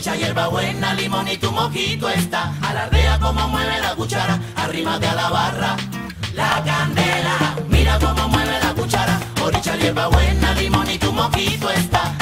Mucha hierba buena, limón y tu mojito está. Alardea como mueve la cuchara, arrímate a la barra. La candela, mira cómo mueve la cuchara. Oricha hierba buena, limón y tu mojito está.